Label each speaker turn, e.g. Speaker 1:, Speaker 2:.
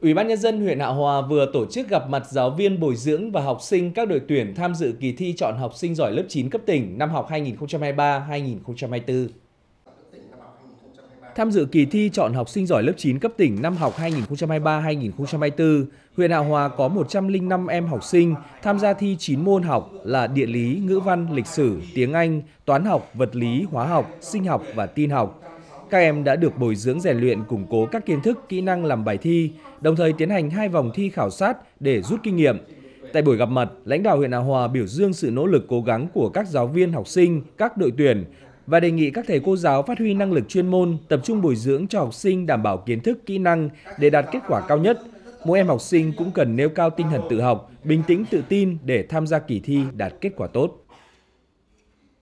Speaker 1: Ủy ban nhân dân huyện Hạ Hòa vừa tổ chức gặp mặt giáo viên bồi dưỡng và học sinh các đội tuyển tham dự kỳ thi chọn học sinh giỏi lớp 9 cấp tỉnh năm học 2023-2024. Tham dự kỳ thi chọn học sinh giỏi lớp 9 cấp tỉnh năm học 2023-2024, huyện Hạ Hòa có 105 em học sinh tham gia thi 9 môn học là địa lý, ngữ văn, lịch sử, tiếng Anh, toán học, vật lý, hóa học, sinh học và tin học. Các em đã được bồi dưỡng rèn luyện củng cố các kiến thức, kỹ năng làm bài thi, đồng thời tiến hành hai vòng thi khảo sát để rút kinh nghiệm. Tại buổi gặp mặt, lãnh đạo huyện Hà Hòa biểu dương sự nỗ lực cố gắng của các giáo viên, học sinh, các đội tuyển và đề nghị các thầy cô giáo phát huy năng lực chuyên môn, tập trung bồi dưỡng cho học sinh đảm bảo kiến thức, kỹ năng để đạt kết quả cao nhất. Mỗi em học sinh cũng cần nêu cao tinh thần tự học, bình tĩnh tự tin để tham gia kỳ thi đạt kết quả tốt.